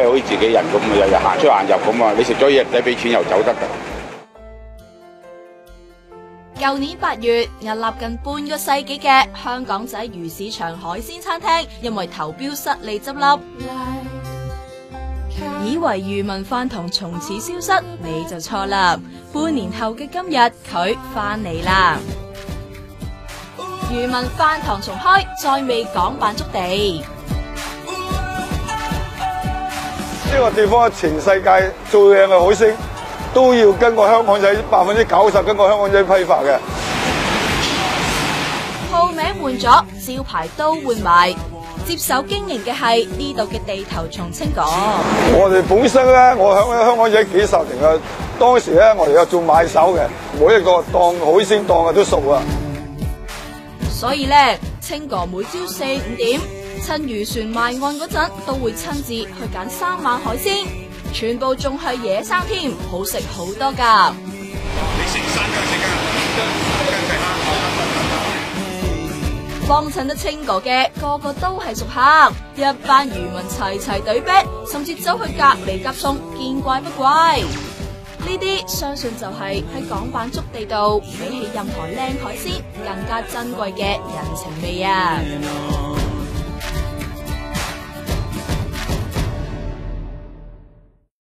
即系好似自己人咁，日日行出行入咁啊！你食咗嘢，唔使俾钱又走得。旧年八月，屹立近半个世纪嘅香港仔鱼市场海鲜餐厅，因为投标失利执笠，以为渔民饭堂从此消失，你就错啦！半年后嘅今日，佢翻嚟啦！渔民饭堂重开，再未港办足地。呢个地方全世界最靓嘅海鲜都要跟个香港仔百分之九十跟个香港仔批发嘅。铺名换咗，招牌都换埋，接手经营嘅系呢度嘅地头，从清港。我哋本身咧，我响香港仔几十年啊，当时咧我哋有做买手嘅，每一个当海鲜档啊都熟啊。所以咧，清哥每朝四五点。趁渔船卖岸嗰阵，都会亲自去拣三猛海鲜，全部仲系野生添，好食好多噶。帮衬得清哥嘅个个都系熟客，一班渔民齐齐对逼，甚至走去隔篱急送，见怪不怪。呢啲相信就系喺港版竹地道，比起任何靓海鲜更加珍贵嘅人情味啊！